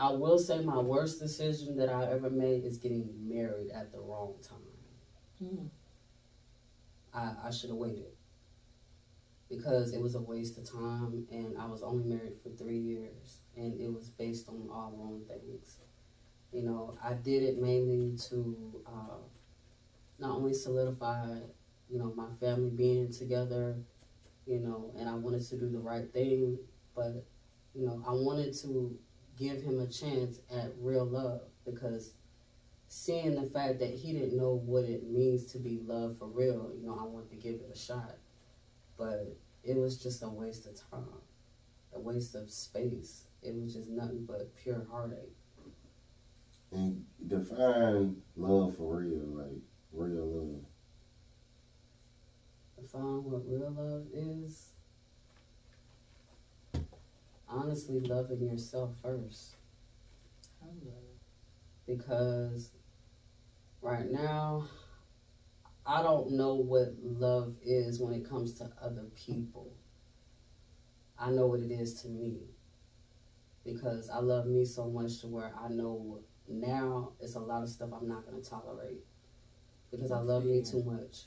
I will say my worst decision that I ever made is getting married at the wrong time. Mm. I, I should have waited because it was a waste of time and I was only married for three years and it was based on all wrong things. You know, I did it mainly to uh, not only solidify, you know, my family being together, you know, and I wanted to do the right thing, but, you know, I wanted to give him a chance at real love because seeing the fact that he didn't know what it means to be loved for real, you know, I wanted to give it a shot. But it was just a waste of time, a waste of space. It was just nothing but pure heartache. And define love for real, like real love. Define what real love is. Honestly, loving yourself first. Because right now I don't know what love is when it comes to other people. I know what it is to me because I love me so much to where I know now it's a lot of stuff I'm not going to tolerate because I love me too much.